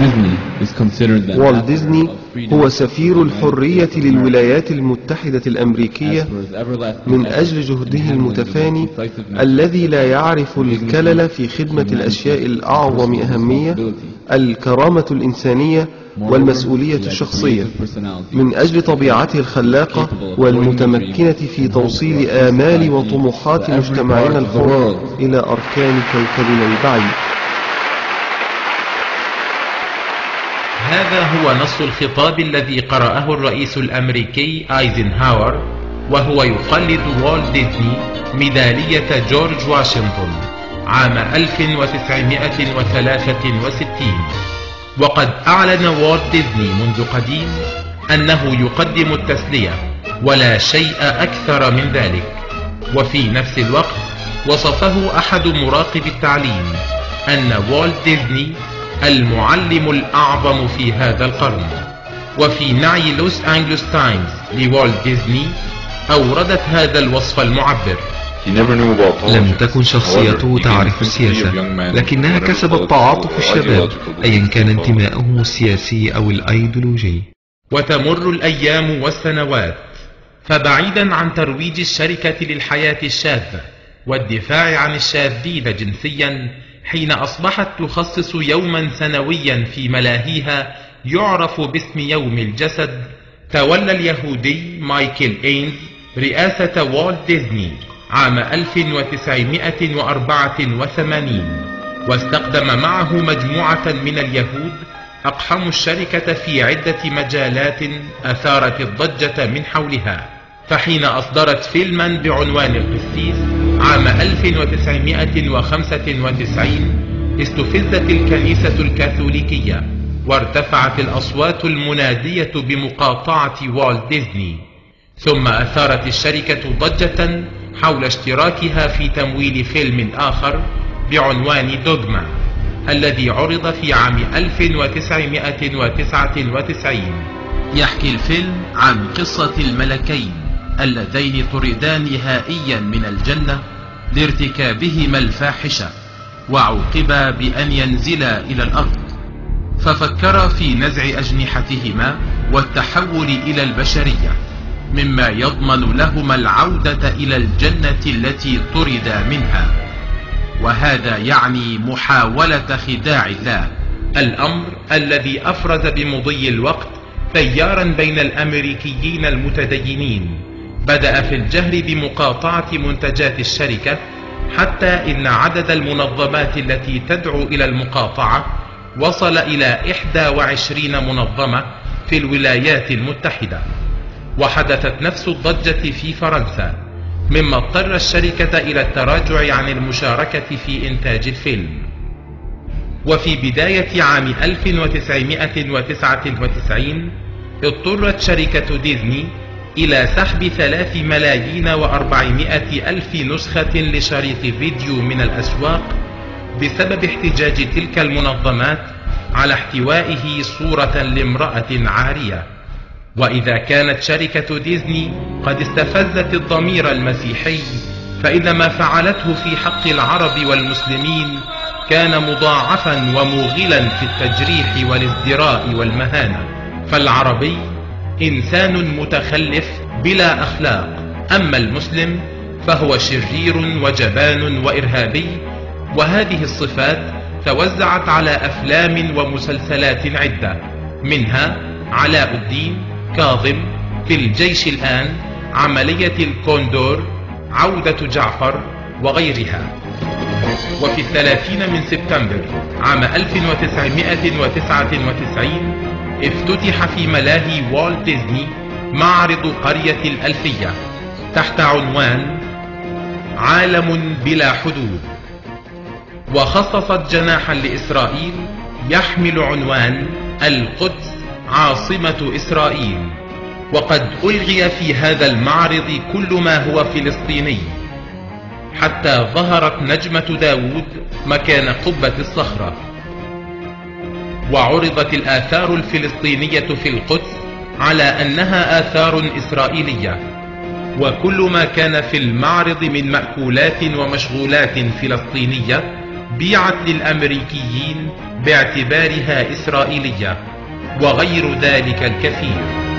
Disney is considered the والت ديزني هو سفير الحرية للولايات المتحدة. الأمريكية من أجل جهده المتفاني الذي لا يعرف الكلل في خدمة الأشياء الأعظم أهمية الكرامة الإنسانية والمسؤولية الشخصية من أجل طبيعته الخلاقة والمتمكنة في توصيل آمال وطموحات مجتمعنا الحر إلى أركان كوكبنا البعيد. هذا هو نص الخطاب الذي قرأه الرئيس الأمريكي آيزنهاور وهو يقلد والت ديزني ميدالية جورج واشنطن عام 1963 وقد أعلن والت ديزني منذ قديم أنه يقدم التسلية ولا شيء أكثر من ذلك. وفي نفس الوقت وصفه أحد مراقب التعليم أن والت ديزني المعلم الأعظم في هذا القرن. وفي نعي لوس أنجلوس تايمز لوالت ديزني أوردت هذا الوصف المعبر. لم تكن شخصيته تعرف السياسة لكنها كسبت تعاطف الشباب أيا كان انتمائهم السياسي أو الأيديولوجي. وتمر الأيام والسنوات. فبعيدا عن ترويج الشركة للحياة الشاذة والدفاع عن الشاذين جنسيا حين أصبحت تخصص يوما سنويا في ملاهيها يعرف باسم يوم الجسد تولى اليهودي مايكل إينز رئاسة والت ديزني عام 1984 واستخدم معه مجموعة من اليهود أقحموا الشركة في عدة مجالات أثارت الضجة من حولها. فحين أصدرت فيلما بعنوان القسيس عام 1995 استفزت الكنيسة الكاثوليكية وارتفعت الأصوات المنادية بمقاطعة والت ديزني. ثم أثارت الشركة ضجة حول اشتراكها في تمويل فيلم آخر بعنوان دوغما الذي عرض في عام 1999 يحكي الفيلم عن قصة الملكين. اللذين طردا نهائيا من الجنة لارتكابهما الفاحشة وعوقبا بأن ينزلا إلى الأرض. ففكرا في نزع أجنحتهما والتحول إلى البشرية مما يضمن لهما العودة إلى الجنة التي طردا منها. وهذا يعني محاولة خداع الله. الأمر الذي أفرز بمضي الوقت تيارا بين الأمريكيين المتدينين. بدأ في الجهر بمقاطعة منتجات الشركة حتى إن عدد المنظمات التي تدعو إلى المقاطعة وصل إلى 21 منظمة في الولايات المتحدة. وحدثت نفس الضجة في فرنسا مما اضطر الشركة إلى التراجع عن المشاركة في إنتاج الفيلم. وفي بداية عام 1999 اضطرت شركة ديزني إلى سحب ثلاث ملايين وأربعمائة ألف نسخة لشريط فيديو من الأسواق بسبب احتجاج تلك المنظمات على احتوائه صورة لامرأة عارية. وإذا كانت شركة ديزني قد استفزت الضمير المسيحي فإن ما فعلته في حق العرب والمسلمين كان مضاعفا وموغلا في التجريح والازدراء والمهانة. فالعربي إنسان متخلف بلا أخلاق. أما المسلم فهو شرير وجبان وإرهابي وهذه الصفات توزعت على أفلام ومسلسلات عدة منها علاء الدين كاظم في الجيش الآن عملية الكوندور عودة جعفر وغيرها. وفي الثلاثين من سبتمبر عام 1999 افتتح في ملاهي والت ديزني معرض قرية الألفية. تحت عنوان عالم بلا حدود. وخصصت جناحا لإسرائيل يحمل عنوان القدس عاصمة إسرائيل. وقد ألغي في هذا المعرض كل ما هو فلسطيني. حتى ظهرت نجمة داود مكان قبة الصخرة. وعرضت الآثار الفلسطينية في القدس على أنها آثار إسرائيلية. وكل ما كان في المعرض من مأكولات ومشغولات فلسطينية بيعت للأمريكيين باعتبارها إسرائيلية وغير ذلك الكثير.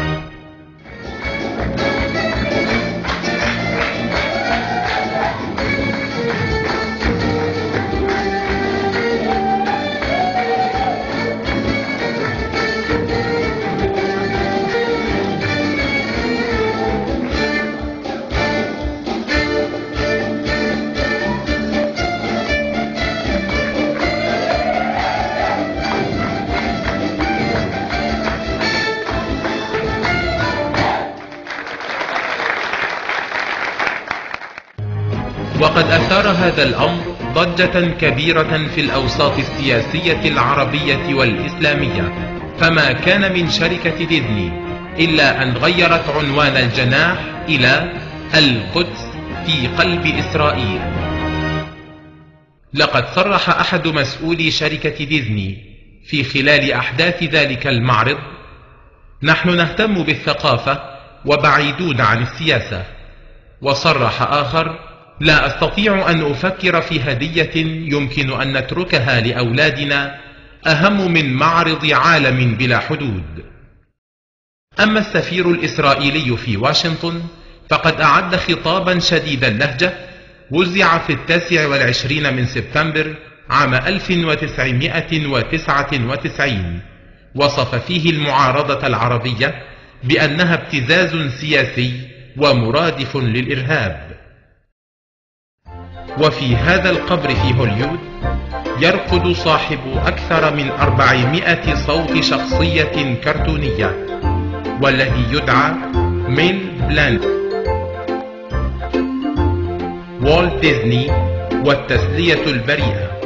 وقد أثار هذا الأمر ضجة كبيرة في الأوساط السياسية العربية والإسلامية. فما كان من شركة ديزني إلا أن غيرت عنوان الجناح إلى القدس في قلب إسرائيل. لقد صرح أحد مسؤولي شركة ديزني في خلال أحداث ذلك المعرض نحن نهتم بالثقافة وبعيدون عن السياسة وصرح آخر لا أستطيع أن أفكر في هدية يمكن أن نتركها لأولادنا أهم من معرض عالم بلا حدود. أما السفير الإسرائيلي في واشنطن فقد أعد خطابا شديد اللهجة وزع في التاسع والعشرين من سبتمبر عام 1999 وصف فيه المعارضة العربية بأنها ابتزاز سياسي ومرادف للإرهاب. وفي هذا القبر في هوليود يرقد صاحب أكثر من أربعمائة صوت شخصية كرتونية والذي يدعى ميل بلاند والت ديزني والتسلية البريئة.